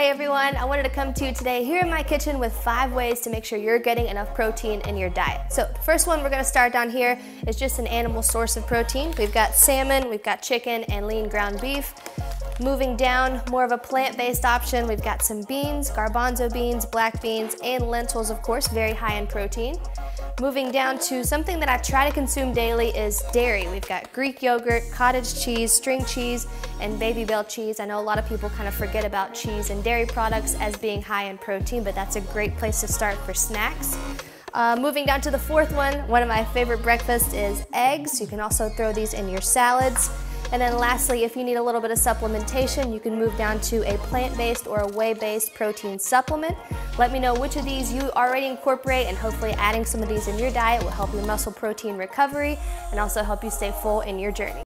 Hey everyone, I wanted to come to you today here in my kitchen with five ways to make sure you're getting enough protein in your diet. So first one we're gonna start down here is just an animal source of protein. We've got salmon, we've got chicken, and lean ground beef. Moving down, more of a plant-based option, we've got some beans, garbanzo beans, black beans, and lentils, of course, very high in protein. Moving down to something that I try to consume daily is dairy. We've got Greek yogurt, cottage cheese, string cheese, and Babybel cheese. I know a lot of people kind of forget about cheese and dairy products as being high in protein, but that's a great place to start for snacks. Uh, moving down to the fourth one, one of my favorite breakfasts is eggs. You can also throw these in your salads. And then lastly, if you need a little bit of supplementation, you can move down to a plant-based or a whey-based protein supplement. Let me know which of these you already incorporate and hopefully adding some of these in your diet will help your muscle protein recovery and also help you stay full in your journey.